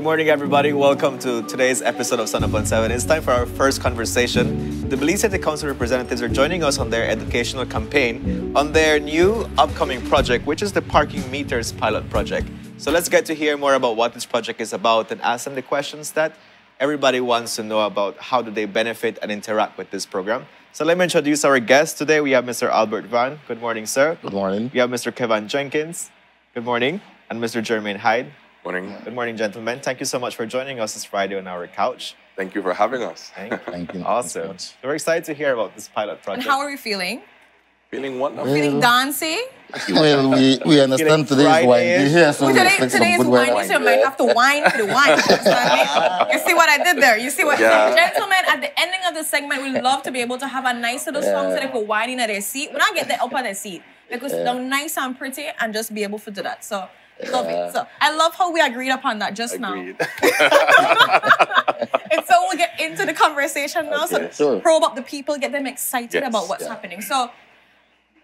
Good morning, everybody. Welcome to today's episode of Sun Up on 7. It's time for our first conversation. The Belize City Council representatives are joining us on their educational campaign on their new upcoming project, which is the Parking Meters Pilot Project. So let's get to hear more about what this project is about and ask them the questions that everybody wants to know about how do they benefit and interact with this program. So let me introduce our guests today. We have Mr. Albert Van. Good morning, sir. Good morning. We have Mr. Kevin Jenkins. Good morning. And Mr. Jermaine Hyde. Morning. Good morning, gentlemen. Thank you so much for joining us this Friday on our couch. Thank you for having us. Thank you. Thank you. Awesome. So we're excited to hear about this pilot project. And project. how are you feeling? Feeling wonderful. Feeling dancey? Well, we, we understand today's wine. Friday-ish. We here, so Well, today, expect today some is good wine, wine. so you might have to wine for the wine. You understand? You see what I did there? You see what? Yeah. Gentlemen, at the ending of the segment, we love to be able to have a nice little song so they could wine in at their seat. When I get there up on their seat, because they're nice and pretty and just be able to do that. So, love it. So, I love how we agreed upon that just Agreed. now. And so we'll get into the conversation now. Okay, so sure. probe up the people, get them excited Yes, about what's yeah. happening. So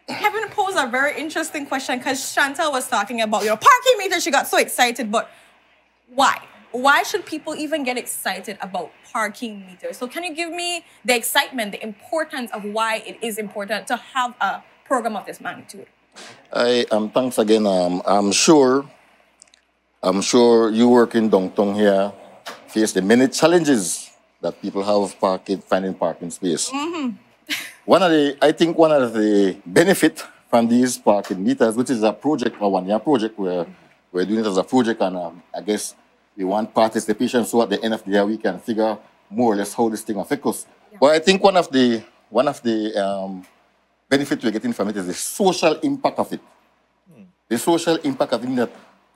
Kevin posed a very interesting question because Chantal was talking about your parking meter. She got so excited, but why? Why should people even get excited about parking meters? So can you give me the excitement, the importance of why it is important to have a program of this magnitude? I um thanks again. Um, I'm sure, I'm sure you work in Dongtong here face the many challenges that people have parking finding parking space. One of the, I think one of the benefit from these parking meters, which is a project, a one-year project, where we're doing it as a project, and um, I guess we want participation, so at the end of the year we can figure more or less how this thing affects us. But I think one of the one of the um, benefit we're getting from it is the social impact of it. The social impact of it that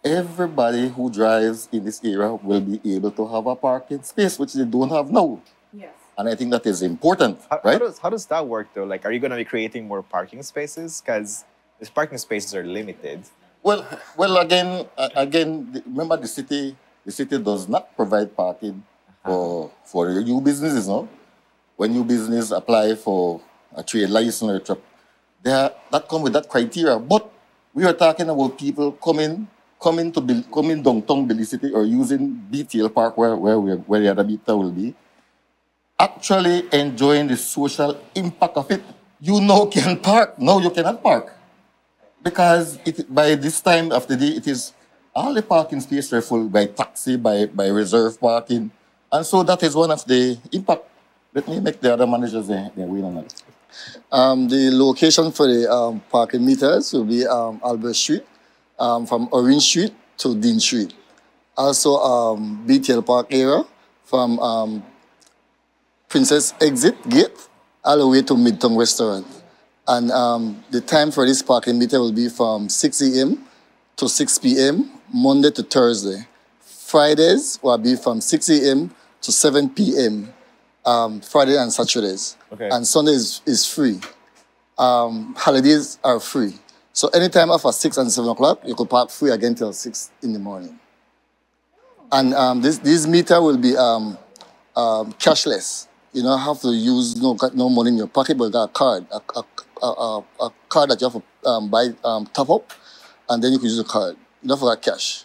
everybody who drives in this area will be able to have a parking space, which they don't have now. Yes. And I think that is important, How, right? how, does, how does that work though? Like, are you going to be creating more parking spaces? Because these parking spaces are limited. Well, well, again, uh, again, remember the city, the city does not provide parking for for new businesses, no. When new business apply for a trade license or a truck, there that come with that criteria. But we are talking about people coming, coming to coming downtown Belize City or using BTL Park where where we are, where the other meter will be, actually enjoying the social impact of it. You now can park. No, you cannot park because it, by this time of the day, it is all the parking spaces are full by taxi, by, by reserve parking. And so that is one of the impact. Let me make the other managers their, their win on that. Um, the location for the um, parking meters will be um, Albert Street, um, from Orange Street to Dean Street. Also, um, BTL Park area from um, Princess Exit Gate all the way to Midtown Restaurant. And um, the time for this parking meter will be from 6 a.m. to 6 p.m., Monday to Thursday. Fridays will be from 6 a.m. to 7 p.m. Um, Friday and Saturdays. Okay. And Sunday is, is free. Um, holidays are free. So anytime after 6 and 7 o'clock, you could park free again till 6 in the morning. And um, this, this meter will be um, um, cashless. You don't have to use no, got no money in your pocket, but you got a card, a, a, a, a, a card that you have to um, buy, um, top up, and then you can use the card. You don't forget cash.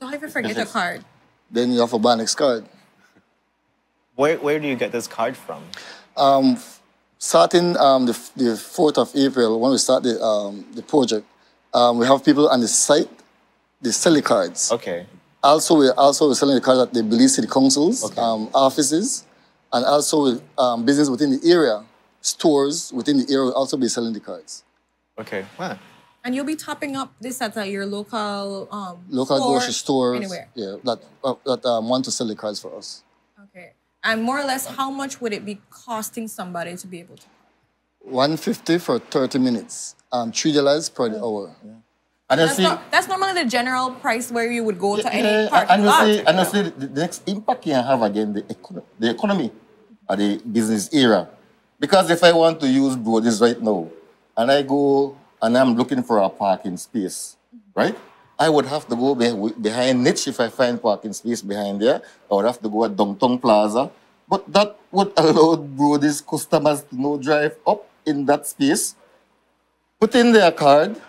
Don't ever forget a card. Then you have a buy next card. Where, where do you get this card from? Starting um, the, the 4th of April, when we start the, um, the project, um, we have people on the site, they sell the cards. Okay. Also, we're also we're selling the cards at the Belize City Council's Okay. um, offices, and also with um, business within the area, stores within the area will also be selling the cards. Okay. Huh. And you'll be topping up this at uh, your local um, Local store, grocery stores, Anywhere. yeah, that uh, that um, want to sell the cards for us. Okay. And more or less, how much would it be costing somebody to be able to? 150 for 30 minutes, um, three dollars per the hour. And you That's, see, not, that's normally the general price where you would go to any Yeah, parking and you lot. see, and you see the, the next impact you have again the, econo- the economy or the business era. Because if I want to use Brodie's right now, and I go and I'm looking for a parking space, right? I would have to go be- behind niche if I find parking space behind there. I would have to go at Dongtong Plaza. But that would allow Brodie's customers to no drive up in that space, put in their card,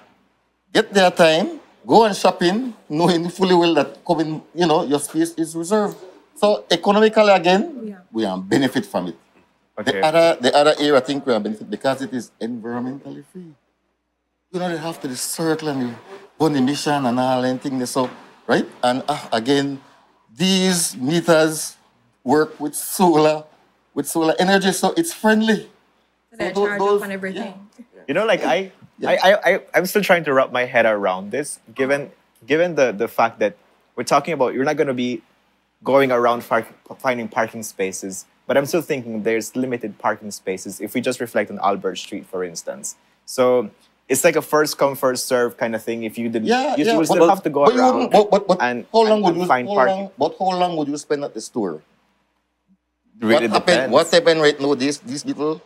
get their time, go and shop in, knowing fully well that coming, you know, your space is reserved. So economically again, Yeah. we are benefit from it. Okay. The other the other area I think we are benefit because it is environmentally free. You don't have to the circle and you burn emission and all and things. So, right? And uh, again, these meters work with solar, with solar energy, so it's friendly. So they're tho- charged those- up on everything. You know, like I, I, I, I, I'm still trying to wrap my head around this, given, given the, the fact that we're talking about you're not going to be going around far, finding parking spaces, but I'm still thinking there's limited parking spaces if we just reflect on Albert Street, for instance. So it's like a first come first serve kind of thing. If you didn't, Yeah, you yeah. still have to go around. wouldn't- But, but, but and- how long and- would you find parking. long, But how long would you spend at the store? Really what happened? What happened right now? These these people,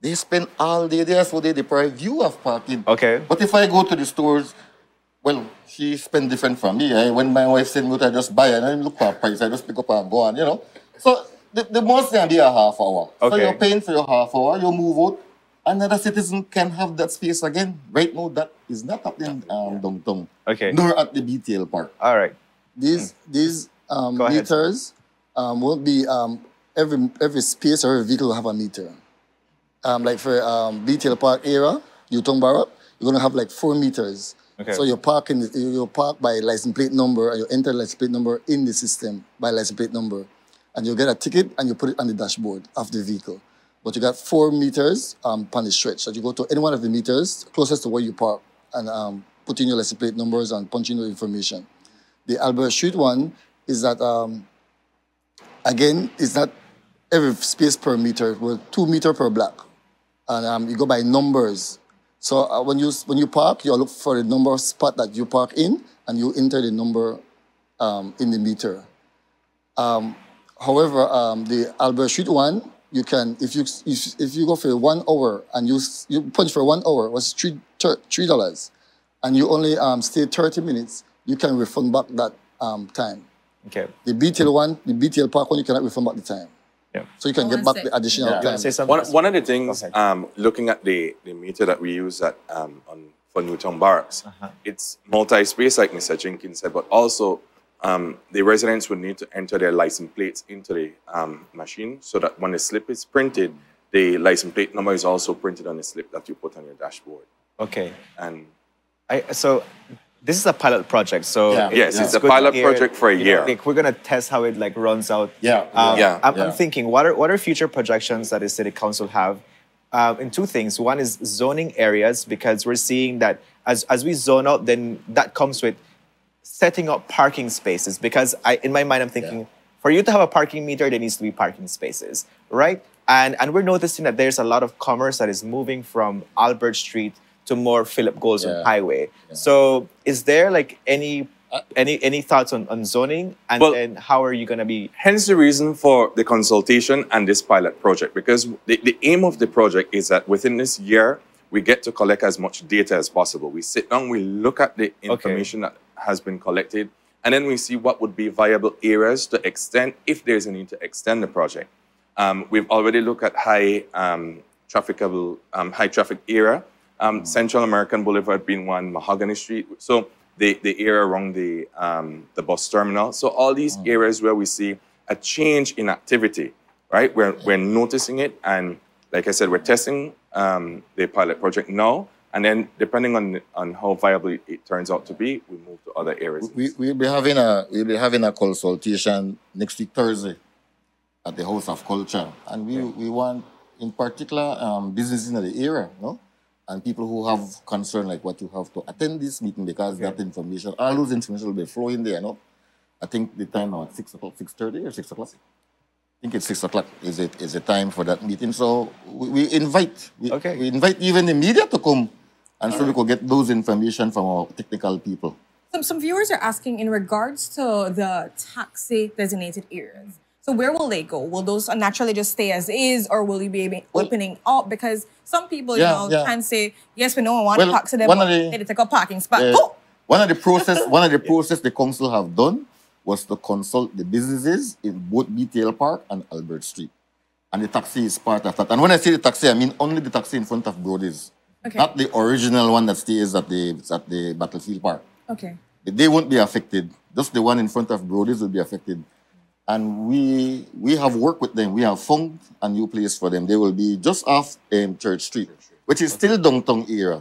they spend all day there, so they deprive you of parking. Okay. But if I go to the stores, well, she spend different from me. Eh? When my wife send me I just buy and I look for a price. I just pick up and go on, you know. So the, the most can be a half hour. Okay. So you're paying for your half hour, you move out, another citizen can have that space again. Right now, that is not happening um, downtown. Okay. Nor at the BTL park. All right. These these um, Go ahead, sir. meters um, won't be um, every every space or every vehicle will have a meter. Um, like for um, BTL Park area, Newtown Barracks, you're gonna have like four meters. Okay. So you're parking you park by license plate number and you enter license plate number in the system by license plate number, and you get a ticket and you put it on the dashboard of the vehicle. But you got four meters um, on the stretch. So you go to any one of the meters closest to where you park and um, put in your license plate numbers and punch in your information. The Albert Street one is that um, again, it's not every space per meter. We're two meter per block, and um, you go by numbers. So uh, when you when you park, you look for the number of spot that you park in, and you enter the number um, in the meter. Um, however, um, the Albert Street one, you can if you if, if you go for one hour and you you punch for one hour was three three dollars, and you only um, stay thirty minutes, you can refund back that um, time. Okay. The BTL one, the BTL park one, you cannot refund back the time. Yeah. So you can get back say- the additional Yeah. Time. to say something? One, one of the things, Okay. um, looking at the, the meter that we use at um, on for Newtown Barracks, Uh-huh. it's multi-space, like Mr. Jenkins said, but also um, the residents would need to enter their license plates into the um, machine so that when the slip is printed, the license plate number is also printed on the slip that you put on your dashboard. Okay. And I, so this is a pilot project. So Yeah. Yes, it's a pilot hear, project for a you know, year. like we're gonna test how it like runs out. Yeah, Um, yeah. I'm, Yeah. I'm thinking, what are what are future projections that the city council have? Um, in two things. One is zoning areas because we're seeing that as as we zone out, then that comes with setting up parking spaces. Because I, in my mind, I'm thinking, for you to have a parking meter, there needs to be parking spaces, right? And and we're noticing that there's a lot of commerce that is moving from Albert Street to more Philip Goldson Yeah. Highway. So is there like any uh, any any thoughts on, on zoning and Well- then how are you gonna be Hence the reason for the consultation and this pilot project, because the, the aim of the project is that within this year, we get to collect as much data as possible. We sit down, we look at the information that has been collected, and then we see what would be viable areas to extend if there's a need to extend the project. Um, we've already looked at high um, trafficable, um, high traffic area, um, Central American Boulevard being one, Mahogany Street. So the, the area around the, um, the bus terminal. So all these areas where we see a change in activity, right? We're, we're noticing it. And like I said, we're testing um, the pilot project now. And then depending on, on how viable it, turns out to be, we move to other areas. We, we'll be having a we'll be having a consultation next week Thursday at the House of Culture, and we we want in particular um, businesses in the area, no, and people who have concern like what you have to attend this meeting because that information, all those information will be flowing there, no. I think the time now at six o'clock, six thirty or six o'clock. I think it's six o'clock is it is the time for that meeting. So we, we invite we, Okay. we invite even the media to come, and so we could get those information from our technical people. Some, some viewers are asking in regards to the taxi designated areas. So where will they go? Will those naturally just stay as is, or will you be able- Well- opening up? Because some people, Yeah, you know, yeah. can say yes, we know we want Well, to taxi them, one but of the- they need to take a parking spot. Uh, oh, One of the process, one of the process the council have done was to consult the businesses in both BTL Park and Albert Street, and the taxi is part of that. And when I say the taxi, I mean only the taxi in front of Brodie's, Okay. not the original one that stays at the at the Battlefield Park. Okay. They won't be affected. Just the one in front of Brodie's will be affected. And we we have worked with them. We have found a new place for them. They will be just off um, Church Street, which is still downtown area.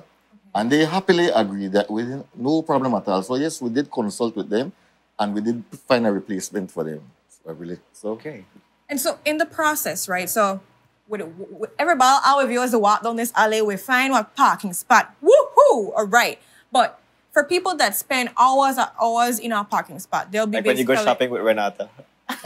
And they happily agreed that with no problem at all. So yes, we did consult with them and we did find a replacement for them. So, really. So Okay. And so in the process, right? So with, with everybody, our viewers to walk down this alley, we find a parking spot. Woohoo! All right. But for people that spend hours and hours in our parking spot, they'll be Like when you go basically- shopping with Renata.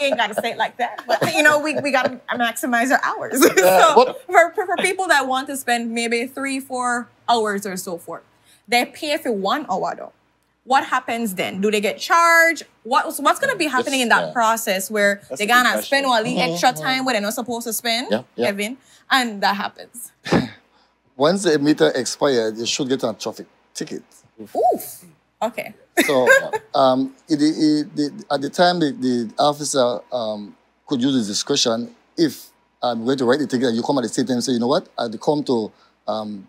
You ain't gotta say it like that. But you know, we, we gotta maximize our hours. so for, for, for people that want to spend maybe three, four hours or so forth, they pay for one hour though. What happens then? Do they get charged? What, what's gonna be happening in that yeah. process where That's they're gonna spend all the extra time where they're not supposed to spend, Yeah, yeah. Kevin? And that happens. Once the meter expired, you should get a traffic ticket. Oof. Okay. So um, it, it, the, at the time, the, the officer um, could use his discretion if I'm going to write the ticket and you come at the same time and say, you know what, I'd come to um,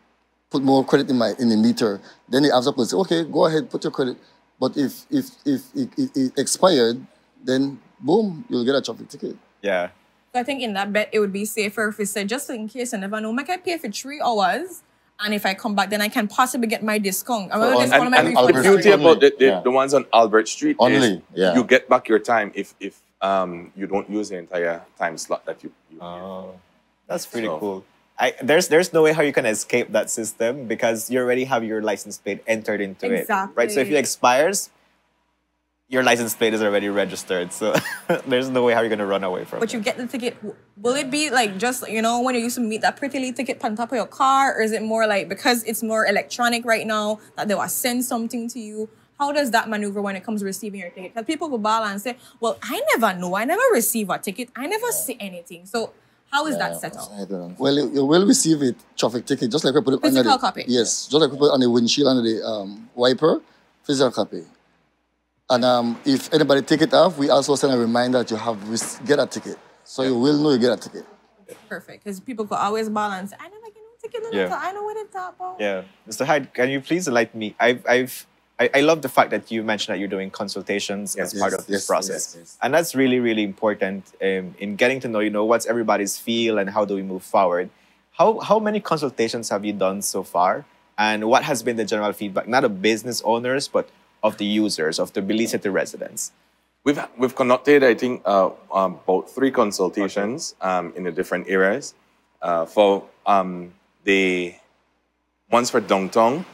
put more credit in my in the meter. Then the officer could say, okay, go ahead, put your credit. But if if if it, it, it expired, then boom, you'll get a traffic ticket. Yeah. So I think in that bet it would be safer if we said just in case I never know, make I pay for three hours. And if I come back, then I can possibly get my discount. I remember on- one of And, my and the beauty Street about the, the, yeah. the ones on Albert Street is Only, yeah. you get back your time if if um, you don't use the entire time slot that you. you Oh, that's pretty So- cool. I, there's there's no way how you can escape that system because you already have your license plate entered into it, right? So if it expires, your license plate is already registered. So there's no way how you're gonna run away from But it. you get the ticket. Will it be like just you know when you used to meet that pretty little ticket on top of your car, or is it more like because it's more electronic right now that they will send something to you? How does that maneuver when it comes to receiving your ticket? Because people will ball and say, "Well, I never know. I never receive a ticket. I never see anything." So how is that set up? I don't know. Well, you, you will receive a traffic ticket, just like we put it under Physical the, copy? Yes, just like we put it on the windshield under the um, wiper, physical copy. And um, if anybody take it off, we also send a reminder that you have rec- get a ticket, so you will know you get a ticket. Perfect. Because people could always balance. I never get no ticket. No Yeah. yeah. I know what it's about. Yeah, Mr. Hyde, can you please enlighten me? I've, I've, I, I love the fact that you mentioned that you're doing consultations Yes, as part yes, of this yes, process, and that's really, really important um, in getting to know, you know, what's everybody's feel and how do we move forward. How how many consultations have you done so far, and what has been the general feedback, not of business owners, but of the users, of the Belize City residents? We've we've conducted, I think, uh, um, about three consultations um, in the different areas. Uh, for um, the ones for downtown,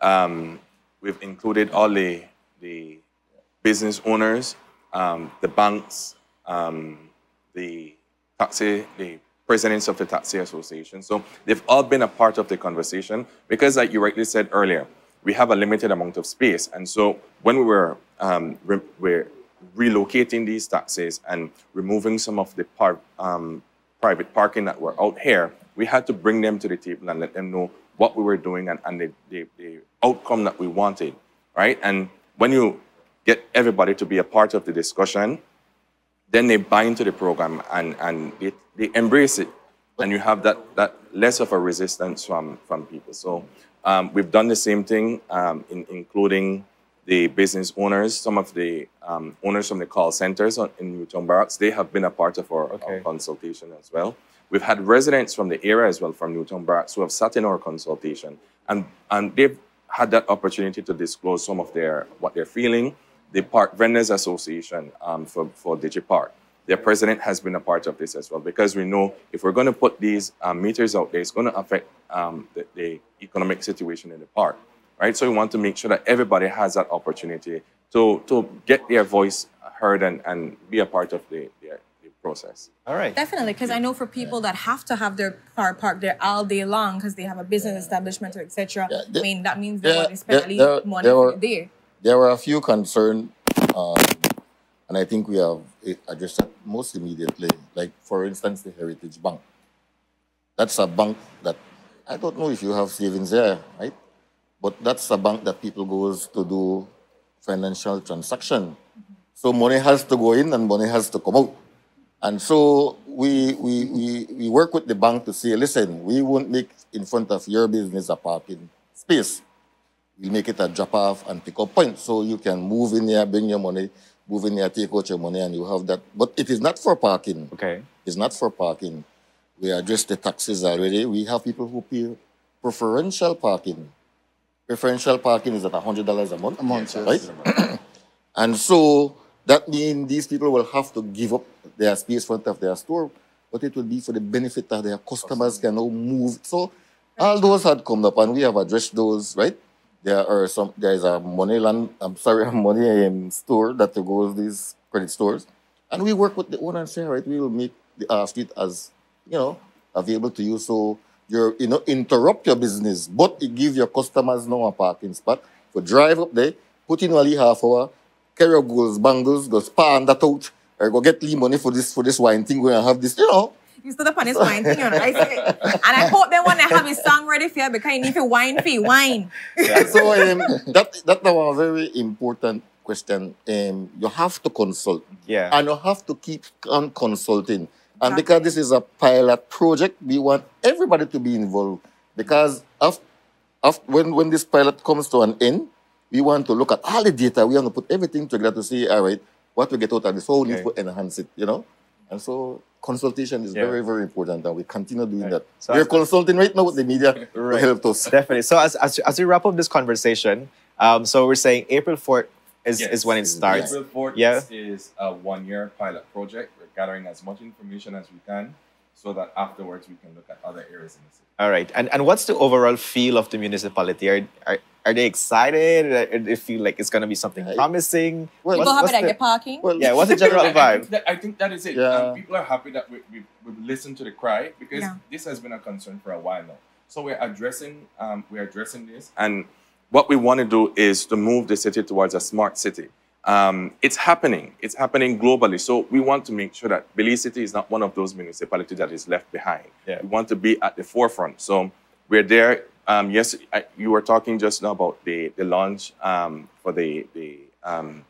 um, we've included all the the business owners, um, the banks, um, the taxi, the presidents of the taxi association. So they've all been a part of the conversation because, like you rightly said earlier, we have a limited amount of space, and so when we were um, re- we're relocating these taxis and removing some of the par- um, private parking that were out here, we had to bring them to the table and let them know what we were doing and, and the, the, the outcome that we wanted, right? And when you get everybody to be a part of the discussion, then they buy into the program and, and they, they embrace it. And you have that, that less of a resistance from, from people. So um, we've done the same thing, um, in, including the business owners, some of the um, owners from the call centers on- in Newtown Barracks, they have been a part of our, our consultation as well. We've had residents from the area as well, from Newtown Barracks, who have sat in our consultation, and, and they've had that opportunity to disclose some of their what they're feeling. The Park Vendors Association um, for, for DigiPark, their president has been a part of this as well, because we know if we're going to put these um, meters out there, it's going to affect um, the, the economic situation in the park, right? So we want to make sure that everybody has that opportunity to, to get their voice heard and, and be a part of the, the process. All right. Definitely, because I know for people that have to have their car parked there all day long because they have a business establishment or etc. Yeah, I mean, that means they there- want to spend there- at least there- money there were- the. There were a few concerns, um, and I think we have addressed that most immediately. Like, for instance, the Heritage Bank. That's a bank that I don't know if you have savings there, right? But that's a bank that people goes to do financial transaction. So money has to go in and money has to come out. And so we, we, we, we work with the bank to say, listen, we won't make in front of your business a parking space. we'll make it a drop off and pick up point. So you can move in here, bring your money, move in here, take out your money, and you have that. But it is not for parking. Okay. It's not for parking. We address the taxes already. We have people who pay preferential parking. Preferential parking is at $100 a month. A month, yes. Right? and so that means these people will have to give up their space front of their store, but it will be for the benefit that their customers can now move. So all those had come up and we have addressed those, right? There are some there is a money land, I'm sorry, a money store that goes these credit stores. And we work with the owner and say, right, we will make the uh, street as you know available to you. So you're you know interrupt your business, but it give your customers no a parking spot. For drive up there, put in only half hour, carry up goes bangles, go span that out, or go get Lee money for this for this wine thing. We're gonna have this, you know. You stood up on this wine thing, you know. I say, and I hope they want to have his song ready for you because you need to wine for you, wine. so um, that that was a very important question. Um, you have to consult. Yeah. And you have to keep on consulting. And Exactly. because this is a pilot project, we want everybody to be involved. Because af af when, when this pilot comes to an end, we want to look at all the data. We want to put everything together to see, all right, what we get out of this, how we need Okay. to enhance it, you know? And so consultation is Yeah. very, very important, and we continue doing Right. that. So We're consulting right now with the media Right. to help us. Definitely. So as, as, as we wrap up this conversation, um, so we're saying April 4th is, is when it starts. April 4th Yeah. is a one year pilot project. We're gathering as much information as we can so that afterwards we can look at other areas in the city. All right. And and what's the overall feel of the municipality? Are are, are they excited? Or they feel like it's gonna be something I- promising? Well, People What's- happy what's that the- get parking. Well, yeah, what's the general I, I vibe? think that, I think that is it. Yeah. Um, people are happy that we, we, we've listened to the cry because Yeah. this has been a concern for a while now. So we're addressing um, we're addressing this, and what we want to do is to move the city towards a smart city. Um, it's happening. It's happening globally. So we want to make sure that Belize City is not one of those municipalities that is left behind. Yeah. We want to be at the forefront. So we're there. Um, yes, I, you were talking just now about the the launch um, for the the um,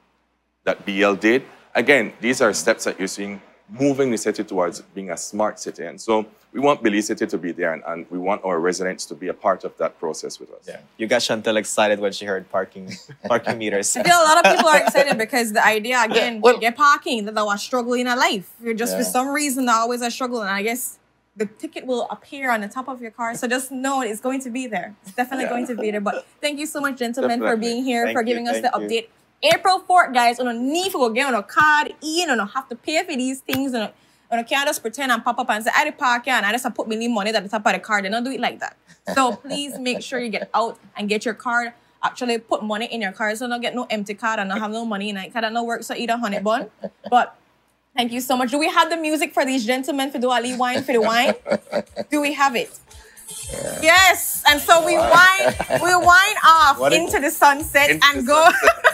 that BL did. Again, these are steps that you're seeing moving the city towards being a smart city. And so we want Belize City to be there and, and we want our residents to be a part of that process with us. Yeah. You got Chantel excited when she heard parking parking meters. I feel a lot of people are excited because the idea again Well- to get parking that they was struggling in a life. You're just for some reason they're always a struggle, and I guess the ticket will appear on the top of your car. So just know it's going to be there. It's definitely Yeah. going to be there. But thank you so much, gentlemen, for being here, Thank for you, giving us the you. update. April 4th, guys, on a need to go get on a card on a have to pay for these things, and on a can't just pretend and pop up and say, I did park here and I just put me money at the top of the card. They don't do it like that. So please make sure you get out and get your card. Actually, put money in your card so don't get no empty card and don't have no money in it. Cause that no work so either honey bun. But thank you so much. Do we have the music for these gentlemen for do Ali wine for the wine? Do we have it? Yes, and so we wind we wind off What into the sunset Into and the go.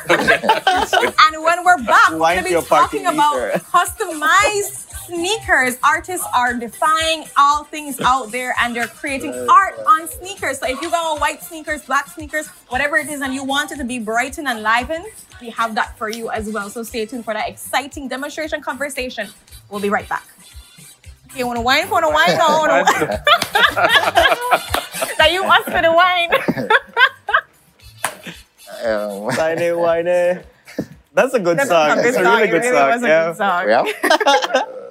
and when we're back, we're gonna be talking about customized sneakers. Artists are defying all things out there and they're creating art on sneakers. So if you got white sneakers, black sneakers, whatever it is, and you want it to be brightened and livened, we have that for you as well. So stay tuned for that exciting demonstration conversation. We'll be right back. You wanna wine? Wanna wine? No, wanna wine. That you asked for the wine. Um, Whiny, whiny. That's a good That's song. a good It's a song. really It good really song. was a yeah. good song. yeah.